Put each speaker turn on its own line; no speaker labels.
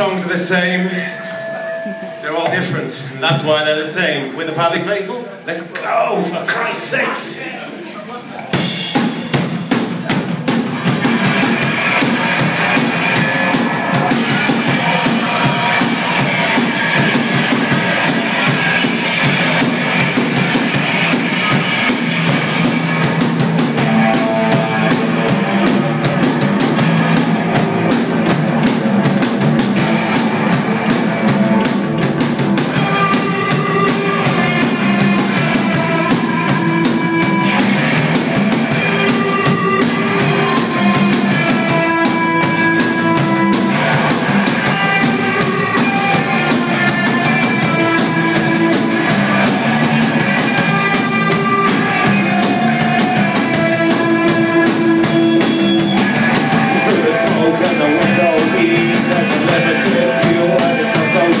songs are the same. They're all different, and that's why they're the same. With the Padley Faithful, let's go, for Christ's sakes!